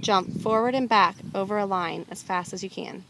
Jump forward and back over a line as fast as you can.